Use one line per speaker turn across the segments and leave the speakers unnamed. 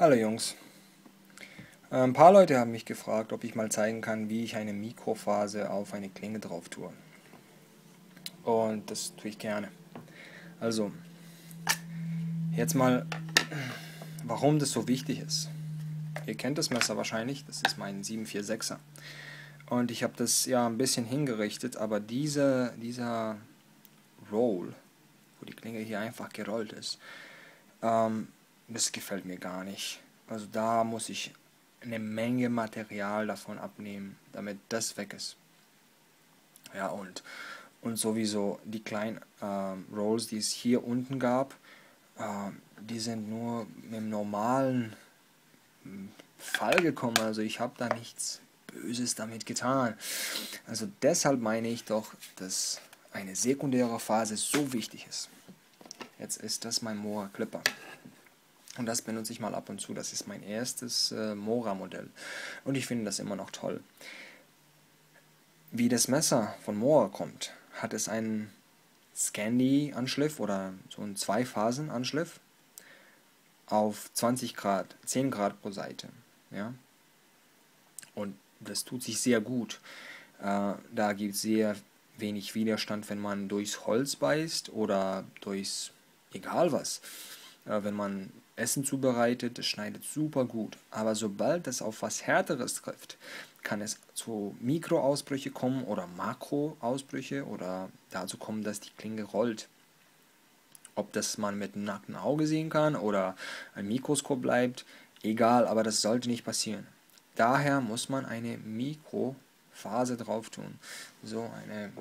Hallo Jungs. Ein paar Leute haben mich gefragt, ob ich mal zeigen kann, wie ich eine Mikrophase auf eine Klinge drauf tue. Und das tue ich gerne. Also, jetzt mal, warum das so wichtig ist. Ihr kennt das Messer wahrscheinlich, das ist mein 746er. Und ich habe das ja ein bisschen hingerichtet, aber diese, dieser Roll, wo die Klinge hier einfach gerollt ist, ähm, das gefällt mir gar nicht. Also da muss ich eine Menge Material davon abnehmen, damit das weg ist. Ja, und, und sowieso die kleinen ähm, Rolls, die es hier unten gab, äh, die sind nur mit dem normalen hm, Fall gekommen. Also ich habe da nichts Böses damit getan. Also deshalb meine ich doch, dass eine sekundäre Phase so wichtig ist. Jetzt ist das mein Moa Clipper. Und das benutze ich mal ab und zu. Das ist mein erstes äh, Mora-Modell. Und ich finde das immer noch toll. Wie das Messer von Mora kommt, hat es einen Scandi-Anschliff oder so einen Zwei-Phasen-Anschliff auf 20 Grad, 10 Grad pro Seite. Ja? Und das tut sich sehr gut. Äh, da gibt es sehr wenig Widerstand, wenn man durchs Holz beißt oder durchs egal was. Äh, wenn man Essen zubereitet, es schneidet super gut. Aber sobald es auf was Härteres trifft, kann es zu Mikroausbrüche kommen oder Makroausbrüche oder dazu kommen, dass die Klinge rollt. Ob das man mit einem nackten Auge sehen kann oder ein Mikroskop bleibt, egal, aber das sollte nicht passieren. Daher muss man eine Mikrophase drauf tun. So eine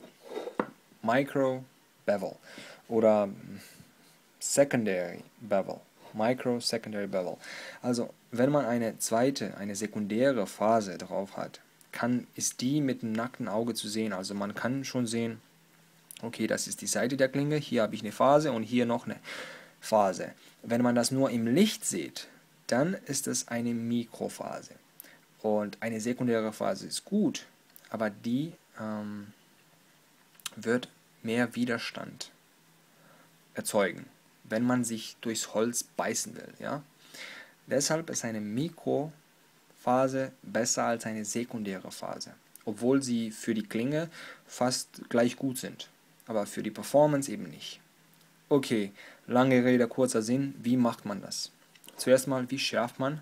Micro Bevel oder Secondary Bevel. Micro Secondary Bevel. Also, wenn man eine zweite, eine sekundäre Phase drauf hat, kann, ist die mit dem nackten Auge zu sehen. Also man kann schon sehen, okay, das ist die Seite der Klinge, hier habe ich eine Phase und hier noch eine Phase. Wenn man das nur im Licht sieht, dann ist es eine Mikrophase. Und eine sekundäre Phase ist gut, aber die ähm, wird mehr Widerstand erzeugen wenn man sich durchs Holz beißen will. Ja? Deshalb ist eine Mikrophase besser als eine sekundäre Phase, obwohl sie für die Klinge fast gleich gut sind, aber für die Performance eben nicht. Okay, lange Rede, kurzer Sinn, wie macht man das? Zuerst mal, wie schärft man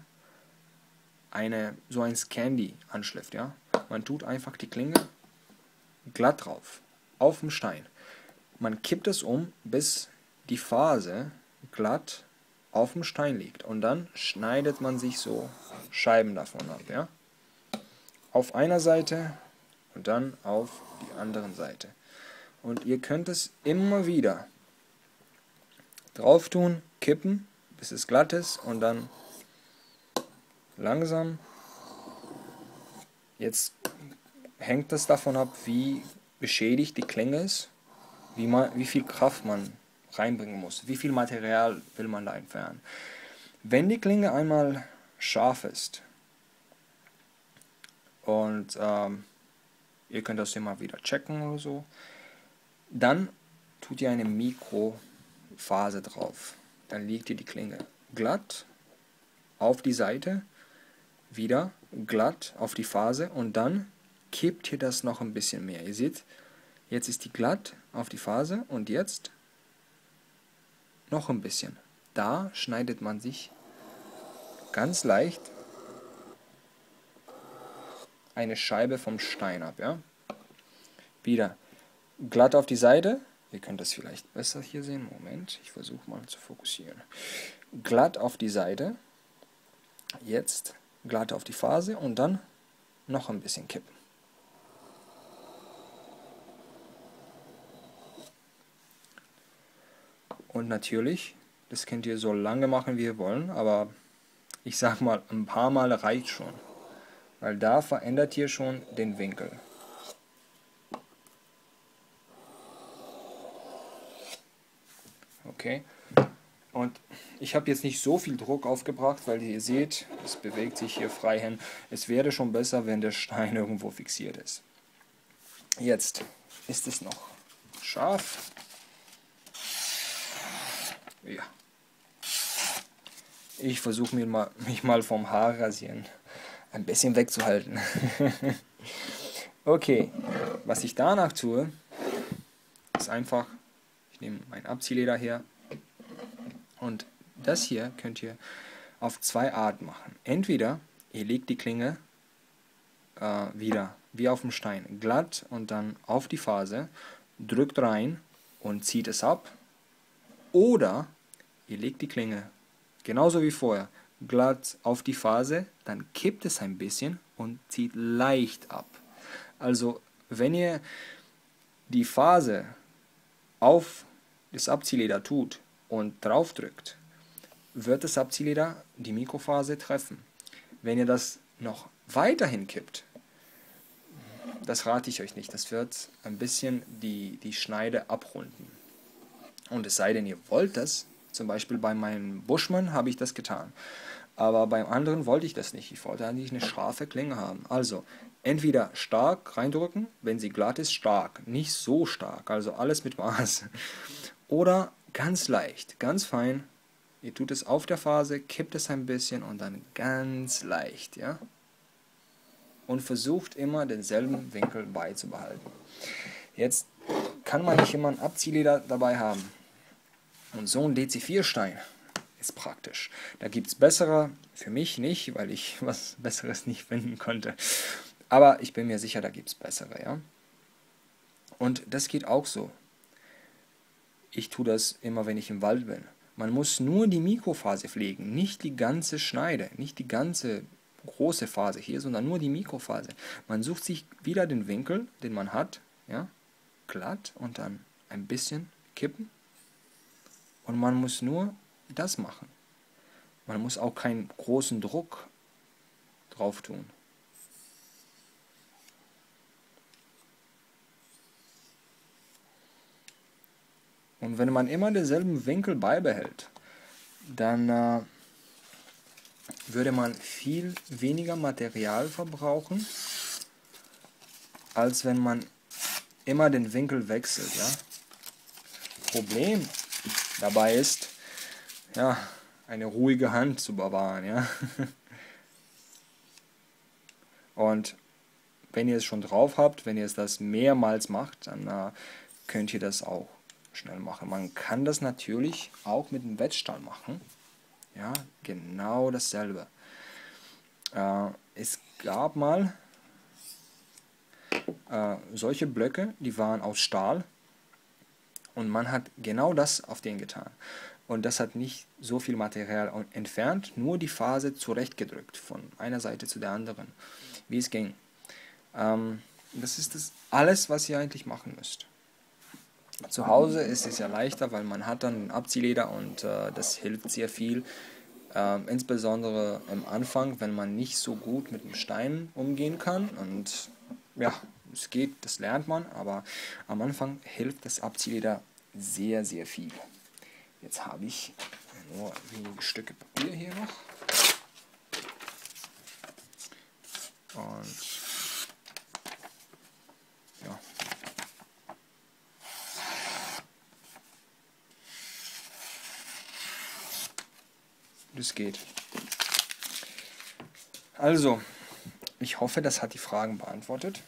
eine, so ein Scandi-Anschliff? Ja? Man tut einfach die Klinge glatt drauf, auf dem Stein. Man kippt es um, bis die Phase glatt auf dem Stein liegt. Und dann schneidet man sich so Scheiben davon ab. Ja? Auf einer Seite und dann auf die andere Seite. Und ihr könnt es immer wieder drauf tun, kippen, bis es glatt ist und dann langsam. Jetzt hängt es davon ab, wie beschädigt die Klinge ist, wie, man, wie viel Kraft man reinbringen muss. Wie viel Material will man da entfernen? Wenn die Klinge einmal scharf ist und ähm, ihr könnt das immer wieder checken oder so, dann tut ihr eine Mikrophase drauf. Dann legt ihr die Klinge glatt auf die Seite, wieder glatt auf die Phase und dann kippt ihr das noch ein bisschen mehr. Ihr seht, jetzt ist die glatt auf die Phase und jetzt noch ein bisschen. Da schneidet man sich ganz leicht eine Scheibe vom Stein ab. Ja? Wieder glatt auf die Seite. Ihr könnt das vielleicht besser hier sehen. Moment, ich versuche mal zu fokussieren. Glatt auf die Seite. Jetzt glatt auf die Phase und dann noch ein bisschen kippen. Und natürlich, das könnt ihr so lange machen, wie ihr wollen, aber ich sag mal, ein paar Mal reicht schon. Weil da verändert ihr schon den Winkel. Okay. Und ich habe jetzt nicht so viel Druck aufgebracht, weil ihr seht, es bewegt sich hier frei hin. Es wäre schon besser, wenn der Stein irgendwo fixiert ist. Jetzt ist es noch scharf. Ja. Ich versuche mich mal, mich mal vom Haar rasieren ein bisschen wegzuhalten. okay, was ich danach tue, ist einfach, ich nehme mein Abziehleder her und das hier könnt ihr auf zwei Arten machen. Entweder ihr legt die Klinge äh, wieder wie auf dem Stein glatt und dann auf die Phase, drückt rein und zieht es ab. Oder ihr legt die Klinge genauso wie vorher glatt auf die Phase, dann kippt es ein bisschen und zieht leicht ab. Also wenn ihr die Phase auf das Abziehleder tut und drauf drückt, wird das Abziehleder die Mikrophase treffen. Wenn ihr das noch weiterhin kippt, das rate ich euch nicht, das wird ein bisschen die, die Schneide abrunden. Und es sei denn, ihr wollt das, zum Beispiel bei meinem Buschmann habe ich das getan. Aber beim anderen wollte ich das nicht. Ich wollte eigentlich eine scharfe Klinge haben. Also entweder stark reindrücken, wenn sie glatt ist, stark. Nicht so stark, also alles mit Maß. Oder ganz leicht, ganz fein. Ihr tut es auf der Phase, kippt es ein bisschen und dann ganz leicht, ja. Und versucht immer denselben Winkel beizubehalten. Jetzt kann man nicht immer ein Abziehleder dabei haben. Und so ein DC4-Stein ist praktisch. Da gibt es bessere, für mich nicht, weil ich was Besseres nicht finden konnte. Aber ich bin mir sicher, da gibt es bessere, ja. Und das geht auch so. Ich tue das immer, wenn ich im Wald bin. Man muss nur die Mikrophase pflegen, nicht die ganze Schneide, nicht die ganze große Phase hier, sondern nur die Mikrophase. Man sucht sich wieder den Winkel, den man hat, ja, glatt und dann ein bisschen kippen. Und man muss nur das machen. Man muss auch keinen großen Druck drauf tun. Und wenn man immer denselben Winkel beibehält, dann äh, würde man viel weniger Material verbrauchen, als wenn man immer den Winkel wechselt. Ja? Problem dabei ist, ja, eine ruhige Hand zu bewahren, ja. Und wenn ihr es schon drauf habt, wenn ihr es das mehrmals macht, dann äh, könnt ihr das auch schnell machen. Man kann das natürlich auch mit dem Wettstahl machen. Ja, genau dasselbe. Äh, es gab mal äh, solche Blöcke, die waren aus Stahl und man hat genau das auf den getan und das hat nicht so viel Material entfernt, nur die Phase zurechtgedrückt von einer Seite zu der anderen, wie es ging. Ähm, das ist das alles, was ihr eigentlich machen müsst. Zu Hause ist es ja leichter, weil man hat dann Abziehleder und äh, das hilft sehr viel. Äh, insbesondere am Anfang, wenn man nicht so gut mit dem Stein umgehen kann. Und ja, es geht, das lernt man, aber am Anfang hilft das Abziehleder sehr, sehr viel. Jetzt habe ich nur wenige Stücke Papier hier noch. Und ja. Das geht. Also, ich hoffe, das hat die Fragen beantwortet.